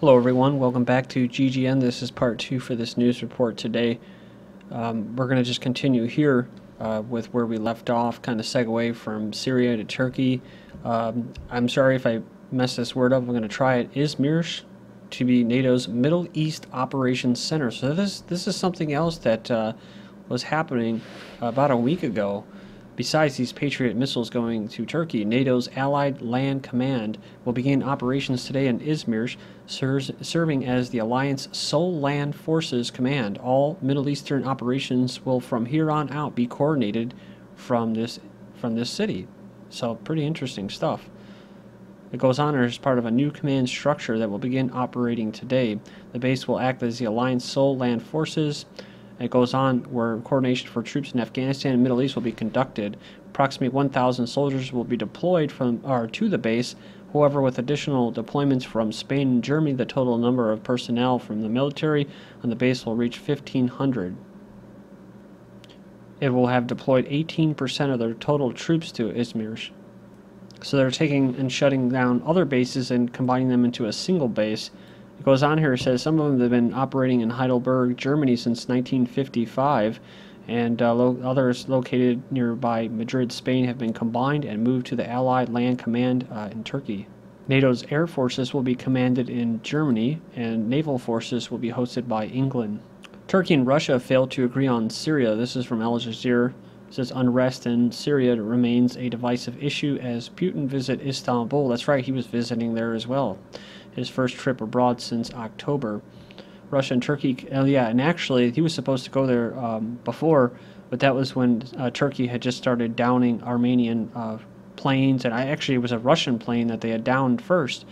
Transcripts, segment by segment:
Hello, everyone. Welcome back to GGN. This is part two for this news report today. Um, we're going to just continue here uh, with where we left off, kind of segue from Syria to Turkey. Um, I'm sorry if I mess this word up. I'm going to try it. Izmir to be NATO's Middle East Operations Center. So this this is something else that uh, was happening about a week ago. Besides these Patriot missiles going to Turkey, NATO's Allied Land Command will begin operations today in Izmir, serves, serving as the alliance sole land forces command. All Middle Eastern operations will from here on out be coordinated from this from this city. So pretty interesting stuff. It goes on as part of a new command structure that will begin operating today. The base will act as the alliance sole land forces it goes on where coordination for troops in Afghanistan and Middle East will be conducted. Approximately 1,000 soldiers will be deployed from or to the base. However, with additional deployments from Spain and Germany, the total number of personnel from the military on the base will reach 1,500. It will have deployed 18% of their total troops to Izmir. So they're taking and shutting down other bases and combining them into a single base it goes on here, it says some of them have been operating in Heidelberg, Germany since 1955, and uh, lo others located nearby Madrid, Spain have been combined and moved to the Allied Land Command uh, in Turkey. NATO's air forces will be commanded in Germany, and naval forces will be hosted by England. Turkey and Russia failed to agree on Syria. This is from Al Jazeera. It says unrest in Syria remains a divisive issue as Putin visit Istanbul. That's right, he was visiting there as well his first trip abroad since October. Russia and Turkey, oh yeah, and actually he was supposed to go there um, before, but that was when uh, Turkey had just started downing Armenian uh, planes, and I actually it was a Russian plane that they had downed first,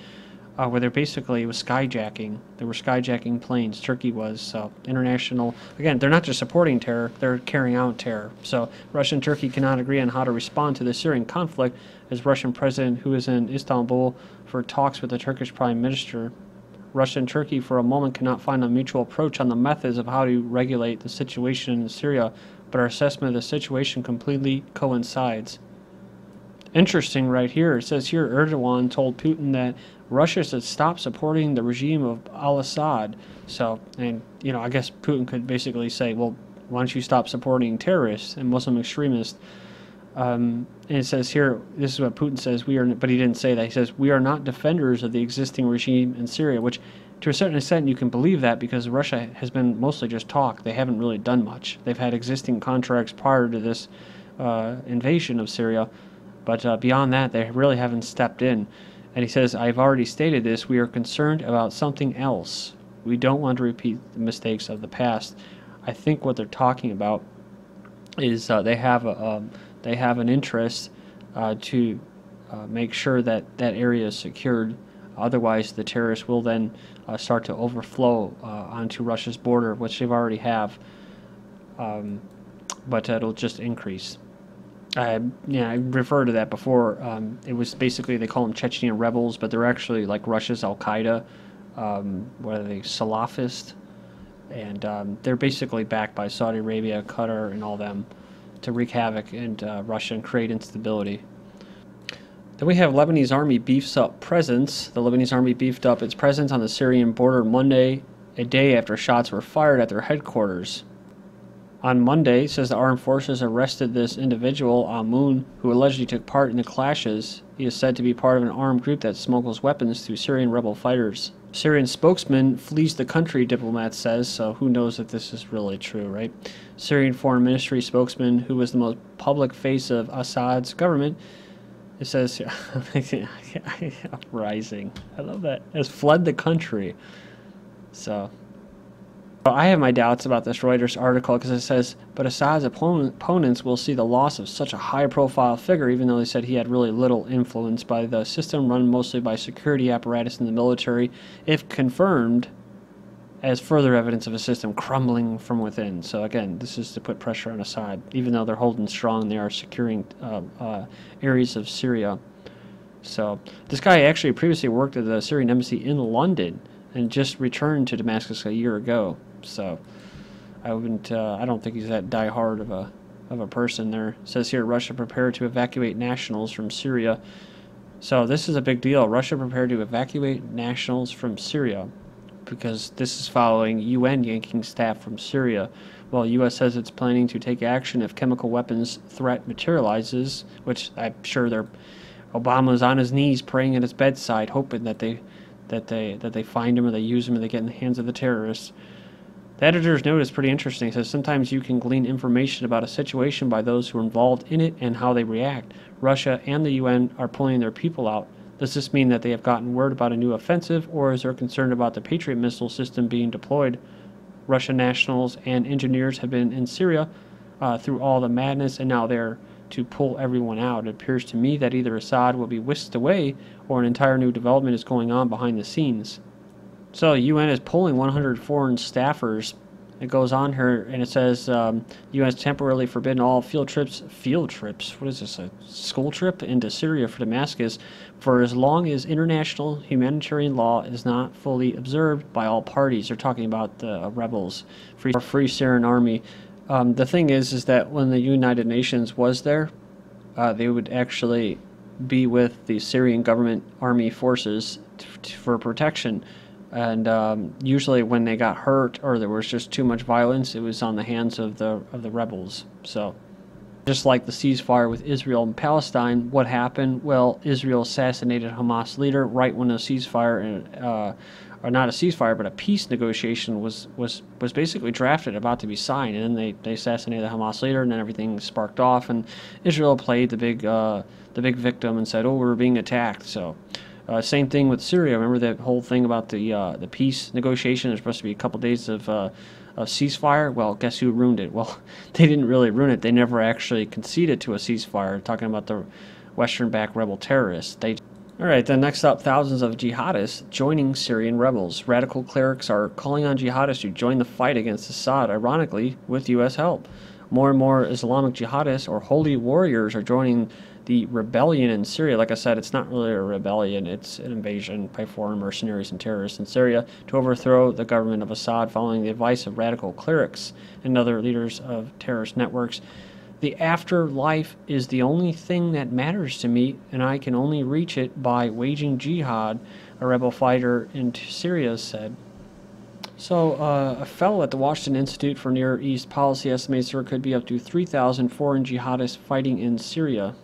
uh, where they're basically it was skyjacking. They were skyjacking planes. Turkey was so international. Again, they're not just supporting terror; they're carrying out terror. So Russia and Turkey cannot agree on how to respond to the Syrian conflict, as Russian president, who is in Istanbul, for talks with the Turkish Prime Minister. Russia and Turkey, for a moment, cannot find a mutual approach on the methods of how to regulate the situation in Syria, but our assessment of the situation completely coincides. Interesting, right here. It says here Erdogan told Putin that Russia should stop supporting the regime of al Assad. So, and, you know, I guess Putin could basically say, well, why don't you stop supporting terrorists and Muslim extremists? Um, and it says here, this is what Putin says, we are, but he didn't say that. He says, we are not defenders of the existing regime in Syria, which to a certain extent you can believe that because Russia has been mostly just talk. They haven't really done much. They've had existing contracts prior to this uh, invasion of Syria, but uh, beyond that, they really haven't stepped in. And he says, I've already stated this, we are concerned about something else. We don't want to repeat the mistakes of the past. I think what they're talking about is uh, they have a. Um, they have an interest uh, to uh, make sure that that area is secured. Otherwise, the terrorists will then uh, start to overflow onto Russia's border, which they've already have. Um, but it'll just increase. I, yeah, I referred to that before. Um, it was basically they call them Chechen rebels, but they're actually like Russia's Al Qaeda. Um, what are they, Salafist? And um, they're basically backed by Saudi Arabia, Qatar, and all them to wreak havoc in uh, Russia and create instability. Then we have Lebanese army beefs up presence. The Lebanese army beefed up its presence on the Syrian border Monday, a day after shots were fired at their headquarters. On Monday, says the armed forces arrested this individual, Amun, who allegedly took part in the clashes. He is said to be part of an armed group that smuggles weapons through Syrian rebel fighters. Syrian spokesman flees the country, diplomat says, so who knows if this is really true, right? Syrian foreign ministry spokesman, who was the most public face of Assad's government, it says, uprising. I love that. Has fled the country. So I have my doubts about this Reuters article because it says, but Assad's opponents will see the loss of such a high profile figure, even though they said he had really little influence by the system run mostly by security apparatus in the military, if confirmed as further evidence of a system crumbling from within. So again, this is to put pressure on Assad. Even though they're holding strong, they are securing uh, uh, areas of Syria. So this guy actually previously worked at the Syrian embassy in London and just returned to Damascus a year ago. So I wouldn't. Uh, I don't think he's that die-hard of a of a person. There it says here Russia prepared to evacuate nationals from Syria. So this is a big deal. Russia prepared to evacuate nationals from Syria because this is following UN yanking staff from Syria. While U.S. says it's planning to take action if chemical weapons threat materializes, which I'm sure they're Obama's on his knees praying at his bedside, hoping that they that they that they find him or they use him or they get in the hands of the terrorists. The editor's note is pretty interesting. It says sometimes you can glean information about a situation by those who are involved in it and how they react. Russia and the UN are pulling their people out. Does this mean that they have gotten word about a new offensive, or is there concern about the Patriot missile system being deployed? Russian nationals and engineers have been in Syria uh, through all the madness, and now they're to pull everyone out. It appears to me that either Assad will be whisked away or an entire new development is going on behind the scenes. So, UN is pulling 100 foreign staffers it goes on here and it says um, has temporarily forbidden all field trips. Field trips? What is this? A school trip into Syria for Damascus for as long as international humanitarian law is not fully observed by all parties. They're talking about the rebels, Free, Free Syrian Army. Um, the thing is, is that when the United Nations was there, uh, they would actually be with the Syrian government army forces for protection and um, usually when they got hurt or there was just too much violence, it was on the hands of the of the rebels. So, just like the ceasefire with Israel and Palestine, what happened? Well, Israel assassinated Hamas leader right when the ceasefire, uh, or not a ceasefire, but a peace negotiation was was was basically drafted, about to be signed, and then they, they assassinated the Hamas leader, and then everything sparked off, and Israel played the big uh, the big victim and said, "Oh, we're being attacked." So. Uh, same thing with Syria. Remember that whole thing about the uh, the peace negotiation? There's supposed to be a couple days of, uh, of ceasefire. Well, guess who ruined it? Well, they didn't really ruin it. They never actually conceded to a ceasefire. Talking about the Western-backed rebel terrorists. They. All right. Then next up, thousands of jihadists joining Syrian rebels. Radical clerics are calling on jihadists to join the fight against Assad. Ironically, with U.S. help. More and more Islamic jihadists or holy warriors are joining the rebellion in Syria, like I said, it's not really a rebellion, it's an invasion by foreign mercenaries and terrorists in Syria to overthrow the government of Assad following the advice of radical clerics and other leaders of terrorist networks. The afterlife is the only thing that matters to me, and I can only reach it by waging jihad, a rebel fighter in Syria said. So, uh, a fellow at the Washington Institute for Near East Policy estimates there could be up to 3,000 foreign jihadists fighting in Syria.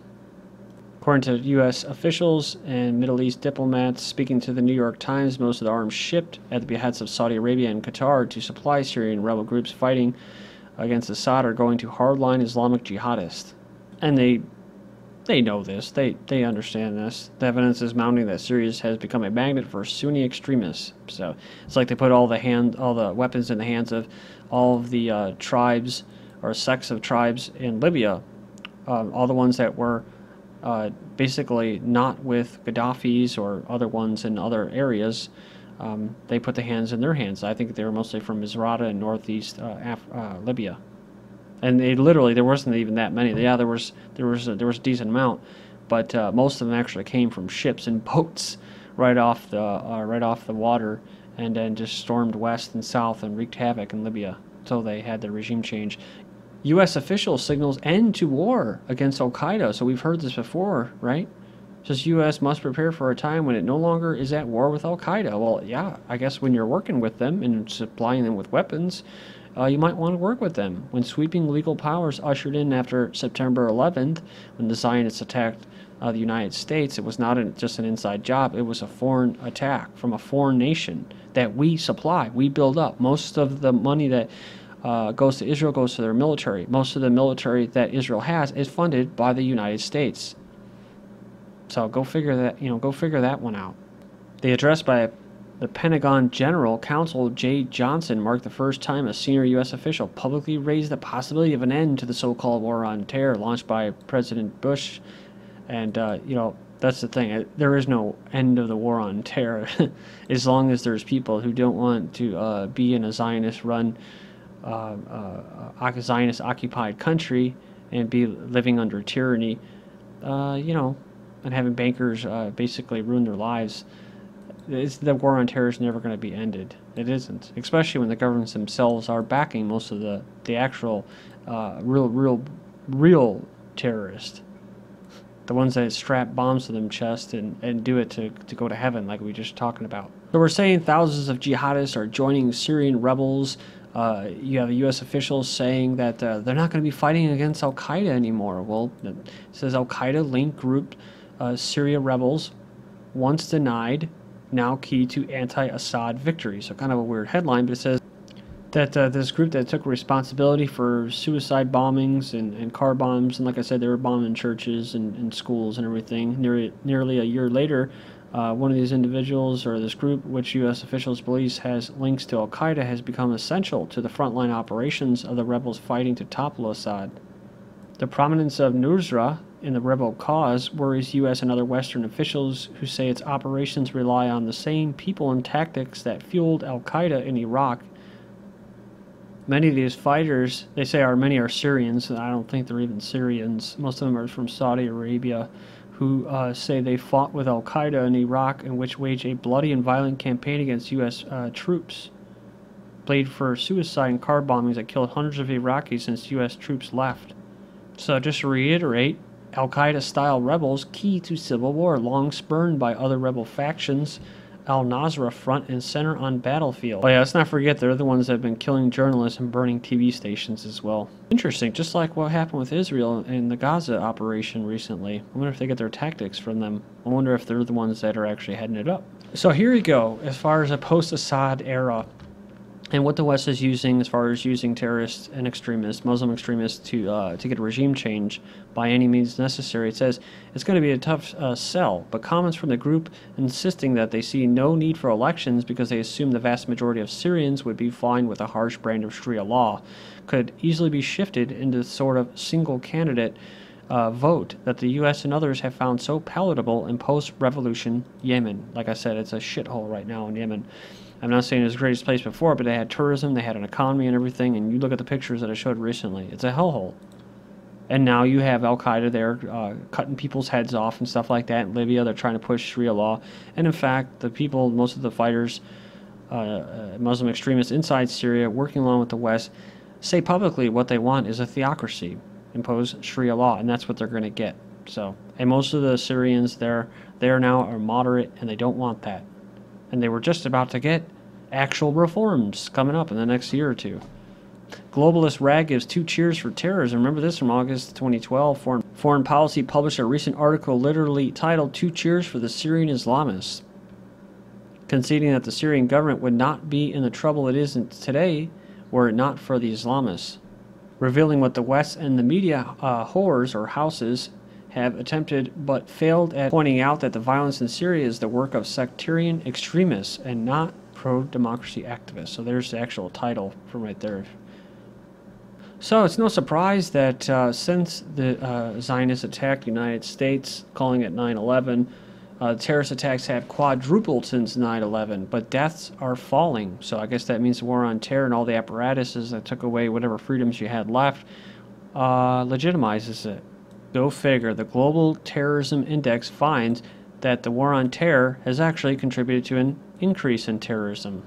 According to U.S. officials and Middle East diplomats speaking to the New York Times, most of the arms shipped at the behest of Saudi Arabia and Qatar to supply Syrian rebel groups fighting against Assad are going to hardline Islamic jihadists. And they they know this. They they understand this. The evidence is mounting that Syria has become a magnet for Sunni extremists. So it's like they put all the hand all the weapons in the hands of all of the uh, tribes or sects of tribes in Libya, um, all the ones that were uh, basically not with Gaddafi's or other ones in other areas. Um, they put the hands in their hands. I think they were mostly from Misrata and northeast uh, uh, Libya, and they literally there wasn't even that many. Yeah, there was there was a, there was a decent amount, but uh, most of them actually came from ships and boats right off the uh, right off the water, and then just stormed west and south and wreaked havoc in Libya until they had the regime change. U.S. officials signals end to war against Al Qaeda. So we've heard this before, right? Says U.S. must prepare for a time when it no longer is at war with Al Qaeda. Well, yeah, I guess when you're working with them and supplying them with weapons, uh, you might want to work with them. When sweeping legal powers ushered in after September 11th, when the Zionists attacked uh, the United States, it was not a, just an inside job, it was a foreign attack from a foreign nation that we supply, we build up. Most of the money that uh, goes to Israel goes to their military. Most of the military that Israel has is funded by the United States. So go figure that you know go figure that one out. The address by the Pentagon General Counsel Jeh Johnson marked the first time a senior U.S. official publicly raised the possibility of an end to the so-called war on terror launched by President Bush. And uh, you know that's the thing. There is no end of the war on terror, as long as there's people who don't want to uh, be in a Zionist-run uh, uh, Zionist occupied country and be living under tyranny, uh, you know, and having bankers uh, basically ruin their lives. The war on terror is never going to be ended. It isn't, especially when the governments themselves are backing most of the the actual uh, real, real, real terrorists. the ones that strap bombs to them chest and, and do it to, to go to heaven, like we were just talking about. So we're saying thousands of jihadists are joining Syrian rebels. Uh, you have U.S. officials saying that uh, they're not going to be fighting against Al Qaeda anymore. Well, it says Al Qaeda linked group uh, Syria rebels once denied, now key to anti Assad victory. So, kind of a weird headline, but it says that uh, this group that took responsibility for suicide bombings and, and car bombs, and like I said, they were bombing churches and, and schools and everything. Nearly, nearly a year later, uh, one of these individuals or this group, which U.S. officials believe has links to Al Qaeda, has become essential to the frontline operations of the rebels fighting to topple Assad. The prominence of Nusra in the rebel cause worries U.S. and other Western officials who say its operations rely on the same people and tactics that fueled Al Qaeda in Iraq Many of these fighters, they say, are many are Syrians, and I don't think they're even Syrians. Most of them are from Saudi Arabia, who uh, say they fought with Al Qaeda in Iraq, in which waged a bloody and violent campaign against U.S. Uh, troops. Played for suicide and car bombings that killed hundreds of Iraqis since U.S. troops left. So, just to reiterate, Al Qaeda style rebels key to civil war, long spurned by other rebel factions Al Nusra front and center on battlefield. Oh yeah, let's not forget they're the ones that have been killing journalists and burning TV stations as well. Interesting, just like what happened with Israel in the Gaza operation recently. I wonder if they get their tactics from them. I wonder if they're the ones that are actually heading it up. So here you go, as far as a post-Assad era and what the West is using as far as using terrorists and extremists, Muslim extremists, to uh, to get a regime change by any means necessary. It says it's going to be a tough uh, sell, but comments from the group insisting that they see no need for elections because they assume the vast majority of Syrians would be fine with a harsh brand of Sharia law could easily be shifted into sort of single candidate. Uh, vote that the U.S. and others have found so palatable in post-revolution Yemen. Like I said, it's a shithole right now in Yemen. I'm not saying it was the greatest place before, but they had tourism, they had an economy and everything, and you look at the pictures that I showed recently, it's a hellhole. And now you have Al Qaeda there uh, cutting people's heads off and stuff like that in Libya. They're trying to push Sharia law. And in fact, the people, most of the fighters, uh, uh, Muslim extremists inside Syria, working along with the West, say publicly what they want is a theocracy, impose Sharia law, and that's what they're going to get. So, and most of the Syrians there, they are now are moderate, and they don't want that and they were just about to get actual reforms coming up in the next year or two. Globalist Rag gives two cheers for terrorism. Remember this from August 2012. Foreign, Foreign Policy published a recent article literally titled Two Cheers for the Syrian Islamists, conceding that the Syrian government would not be in the trouble it is in today were it not for the Islamists. Revealing what the West and the media uh, whores or houses have attempted but failed at pointing out that the violence in Syria is the work of sectarian extremists and not pro democracy activists. So there's the actual title from right there. So it's no surprise that uh, since the uh, Zionists attacked the United States, calling it 9 11, uh, terrorist attacks have quadrupled since 9 11, but deaths are falling. So I guess that means the war on terror and all the apparatuses that took away whatever freedoms you had left uh, legitimizes it. Go figure, the Global Terrorism Index finds that the war on terror has actually contributed to an increase in terrorism.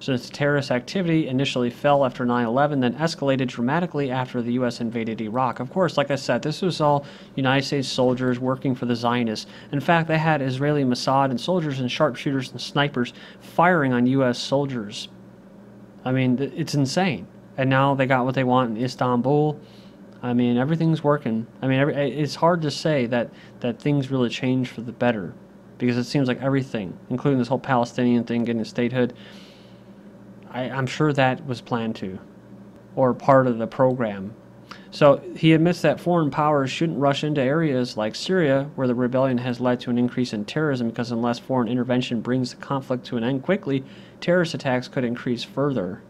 Since terrorist activity initially fell after 9 11, then escalated dramatically after the U.S. invaded Iraq. Of course, like I said, this was all United States soldiers working for the Zionists. In fact, they had Israeli Mossad and soldiers and sharpshooters and snipers firing on U.S. soldiers. I mean, it's insane. And now they got what they want in Istanbul. I mean, everything's working. I mean, every, it's hard to say that, that things really change for the better because it seems like everything, including this whole Palestinian thing getting statehood, I, I'm sure that was planned to or part of the program. So he admits that foreign powers shouldn't rush into areas like Syria, where the rebellion has led to an increase in terrorism, because unless foreign intervention brings the conflict to an end quickly, terrorist attacks could increase further.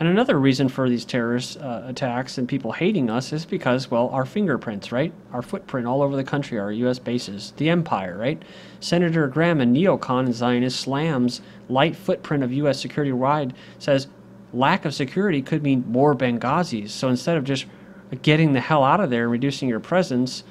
And another reason for these terrorist uh, attacks and people hating us is because, well, our fingerprints, right? Our footprint all over the country, our U.S. bases, the empire, right? Senator Graham, a neocon and Zionist, slams light footprint of U.S. security wide, says lack of security could mean more Benghazis. So instead of just getting the hell out of there and reducing your presence,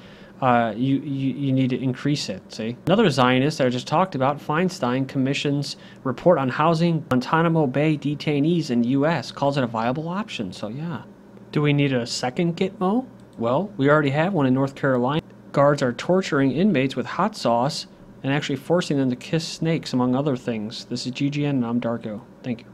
uh, you, you, you need to increase it, see? Another Zionist that I just talked about, Feinstein, commissions report on housing Guantanamo Bay detainees in U.S., calls it a viable option, so yeah. Do we need a second Gitmo? Well, we already have one in North Carolina. guards are torturing inmates with hot sauce and actually forcing them to kiss snakes, among other things. This is GGN, and I'm Darko. Thank you.